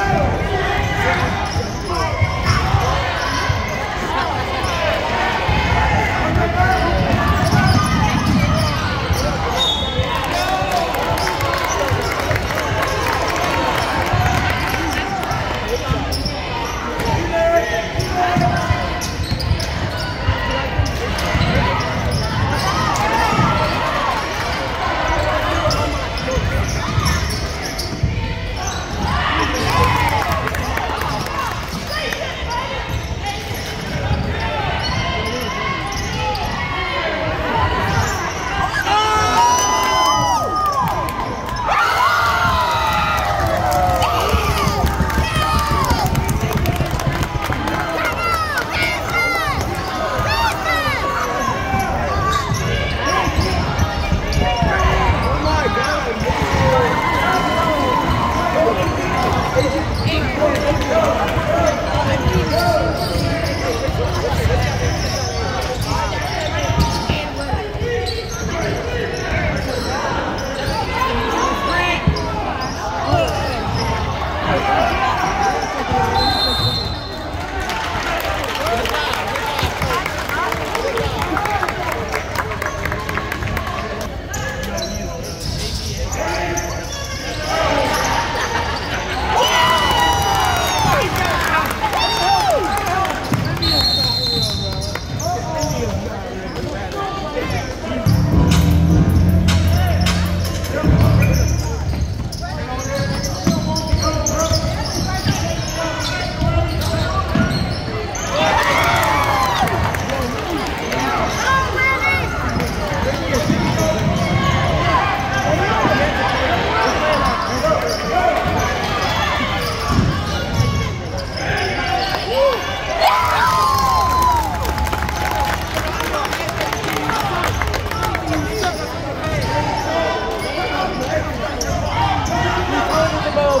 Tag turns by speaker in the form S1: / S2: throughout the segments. S1: Ohio!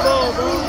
S1: bom, bom.